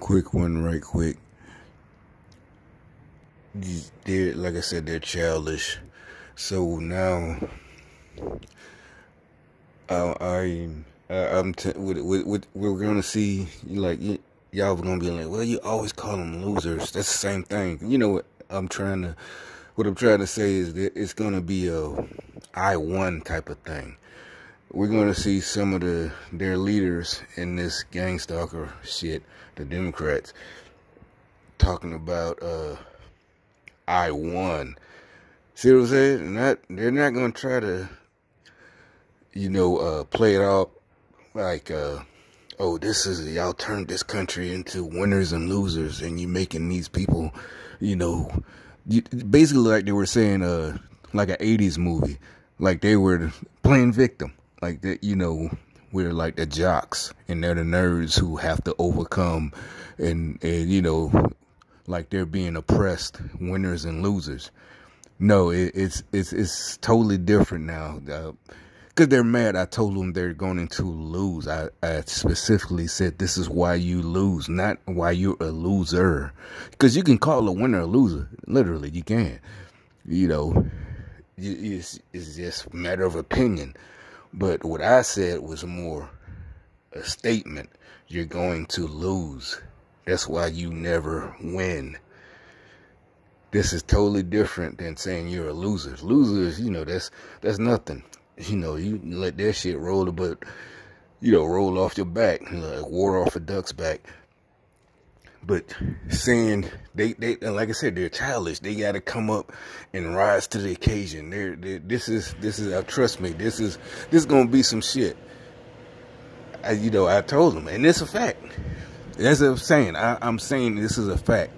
quick one, right quick. They're like I said, they're childish. So now, I, I I'm t- with, with, we're gonna see like y'all gonna be like, well, you always call them losers. That's the same thing. You know what I'm trying to, what I'm trying to say is that it's gonna be a I won type of thing. We're gonna see some of the their leaders in this gang stalker shit, the Democrats, talking about uh I won. See what I'm saying? Not they're not gonna try to, you know, uh, play it off like, uh, oh, this is y'all turned this country into winners and losers, and you making these people, you know, basically like they were saying, uh, like an '80s movie, like they were playing victim, like that, you know, we're like the jocks and they're the nerds who have to overcome and and you know like they're being oppressed, winners and losers. No, it, it's it's it's totally different now. Uh, Cause they're mad. I told them they're going to lose. I, I specifically said this is why you lose, not why you're a loser. Cause you can call a winner a loser. Literally, you can. You know, it's, it's just matter of opinion. But what I said was more a statement. You're going to lose. That's why you never win. This is totally different than saying you're a loser. Losers, you know, that's that's nothing. You know, you let that shit roll, but you know, roll off your back, like war off a duck's back. But saying they, they, like I said, they're childish. They got to come up and rise to the occasion. They're, they're this is, this is, uh, trust me, this is, this is gonna be some shit. I, you know, I told them, and it's a fact. As I'm saying, I, I'm saying this is a fact.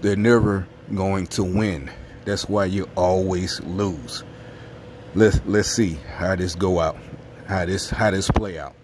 They're never going to win. That's why you always lose. Let's let's see how this go out. How this how this play out.